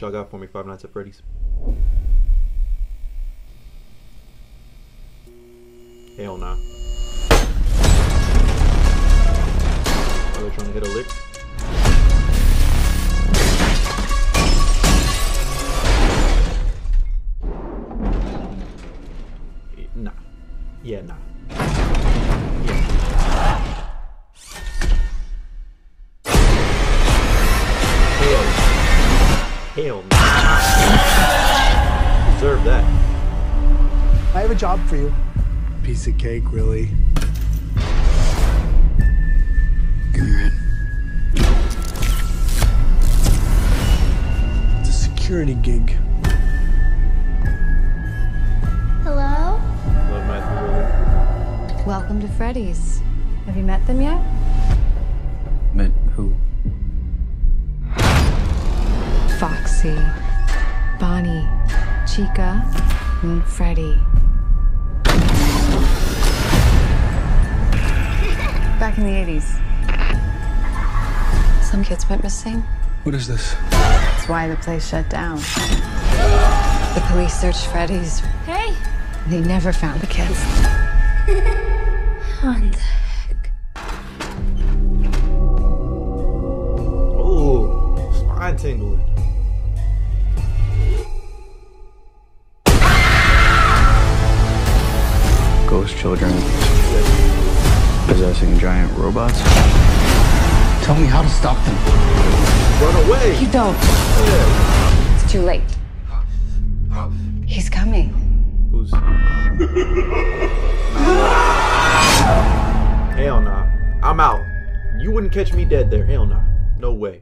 y'all got for me? Five Nights at Freddy's. Hell nah. Are they trying to hit a lick? Nah. Yeah, nah. Hell nah. Deserve that. I have a job for you. Piece of cake, really. Give me. It's a security gig. Hello? Love Matthew Welcome to Freddy's. Have you met them yet? Foxy, Bonnie, Chica, and Freddy. Back in the 80s, some kids went missing. What is this? That's why the place shut down. The police searched Freddy's. Hey! They never found the kids. What the heck? Oh, spine tingling. Ghost children possessing giant robots? Tell me how to stop them. Run away! You don't. It's too late. He's coming. Who's? Hell nah. I'm out. You wouldn't catch me dead there. Hell nah. No way.